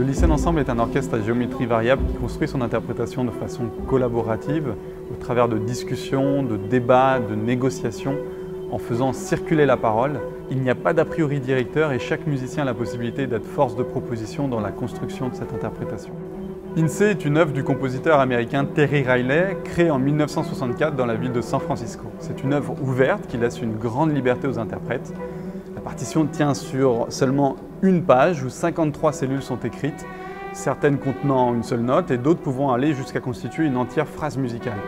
Le Lycée Ensemble est un orchestre à géométrie variable qui construit son interprétation de façon collaborative, au travers de discussions, de débats, de négociations, en faisant circuler la parole. Il n'y a pas d'a priori directeur et chaque musicien a la possibilité d'être force de proposition dans la construction de cette interprétation. INSEE est une œuvre du compositeur américain Terry Riley, créée en 1964 dans la ville de San Francisco. C'est une œuvre ouverte qui laisse une grande liberté aux interprètes. La partition tient sur seulement une page où 53 cellules sont écrites, certaines contenant une seule note et d'autres pouvant aller jusqu'à constituer une entière phrase musicale.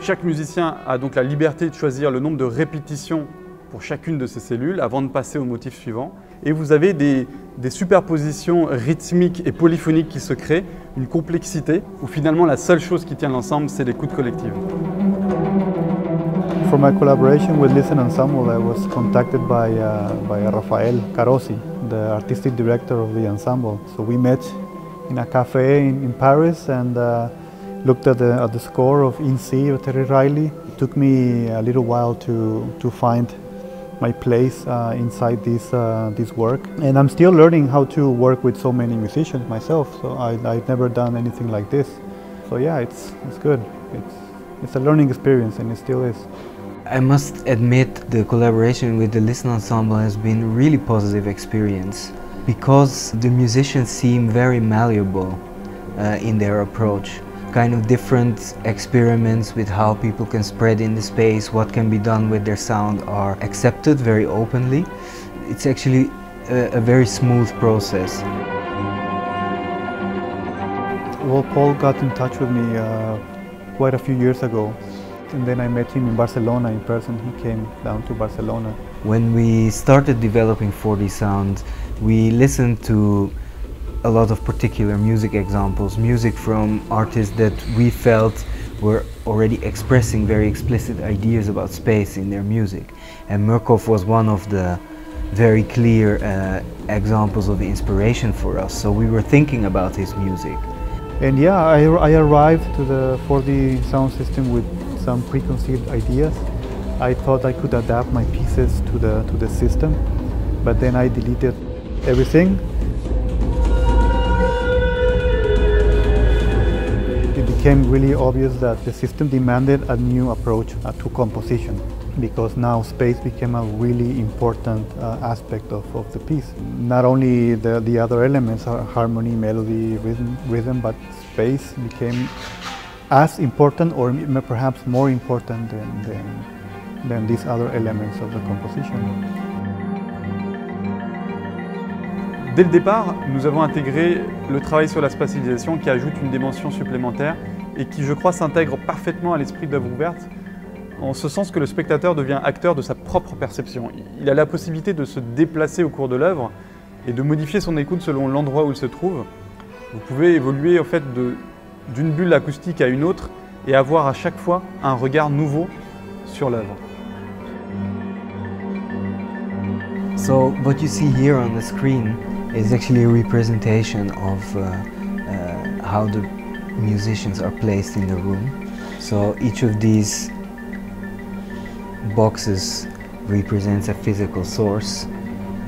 Chaque musicien a donc la liberté de choisir le nombre de répétitions pour chacune de ces cellules avant de passer au motif suivant. Et vous avez des, superpositions rythmiques et polyphoniques qui se créent, une complexité où finalement la seule chose qui tient l'ensemble, c'est l'écoute collective. For my collaboration with Listen Ensemble, I was contacted by, uh, by Rafael Carosi, the artistic director of the ensemble. So we met in a cafe in, in Paris and uh, looked at the, at the score of In C of Terry Riley. It took me a little while to, to find my place uh, inside this, uh, this work. And I'm still learning how to work with so many musicians myself, so I, I've never done anything like this. So yeah, it's, it's good. It's, it's a learning experience and it still is. I must admit the collaboration with the Listen Ensemble has been a really positive experience because the musicians seem very malleable uh, in their approach. Kind of different experiments with how people can spread in the space, what can be done with their sound are accepted very openly. It's actually a, a very smooth process. Well, Paul got in touch with me uh, quite a few years ago and then I met him in Barcelona in person. He came down to Barcelona. When we started developing 4D sound, we listened to a lot of particular music examples, music from artists that we felt were already expressing very explicit ideas about space in their music. And Murcof was one of the very clear uh, examples of inspiration for us. So we were thinking about his music. And yeah, I, I arrived to the 4D sound system with some preconceived ideas. I thought I could adapt my pieces to the, to the system, but then I deleted everything. It became really obvious that the system demanded a new approach to composition because now space became a really important uh, aspect of, of the piece. Not only the, the other elements, harmony, melody, rhythm, rhythm, but space became as important or perhaps more important than, than, than these other elements of the composition. Dès le départ, nous avons intégré le travail sur la spatialisation qui ajoute une dimension supplémentaire et qui, je crois, s'intègre parfaitement à l'esprit d'œuvre ouverte, en ce sens que le spectateur devient acteur de sa propre perception. Il a la possibilité de se déplacer au cours de l'œuvre et de modifier son écoute selon l'endroit où il se trouve. Vous pouvez évoluer au fait de d'une bulle acoustique à une autre et avoir à chaque fois un regard nouveau sur l'œuvre. So what you see here on the screen is actually a representation of uh, uh, how the musicians are placed in the room. So each of these boxes represents a physical source.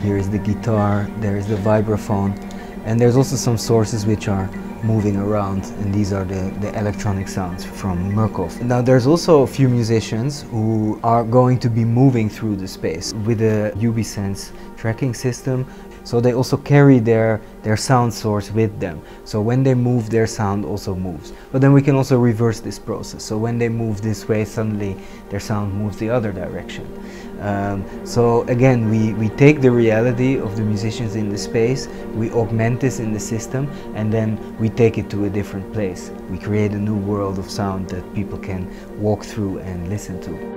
Here is the guitar, there is the vibraphone, and there's also some sources which are moving around and these are the, the electronic sounds from Murcof. Now there's also a few musicians who are going to be moving through the space with a UbiSense tracking system so they also carry their, their sound source with them. So when they move, their sound also moves. But then we can also reverse this process. So when they move this way, suddenly their sound moves the other direction. Um, so again, we, we take the reality of the musicians in the space, we augment this in the system, and then we take it to a different place. We create a new world of sound that people can walk through and listen to.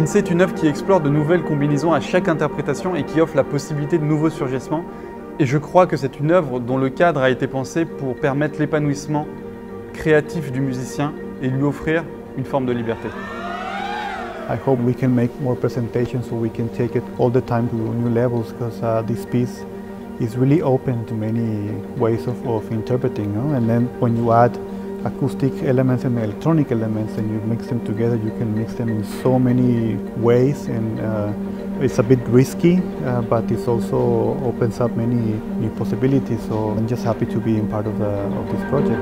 INSEE est une œuvre qui explore de nouvelles combinaisons à chaque interprétation et qui offre la possibilité de nouveaux surgissements. Et je crois que c'est une œuvre dont le cadre a été pensé pour permettre l'épanouissement créatif du musicien et lui offrir une forme de liberté. I hope we can make more presentations so we can take it all the time to new levels because uh, this piece is really open to many ways of, of interpreting. No? And then when you add acoustic elements and electronic elements and you mix them together you can mix them in so many ways and uh, it's a bit risky uh, but it also opens up many new possibilities so i'm just happy to be in part of, the, of this project.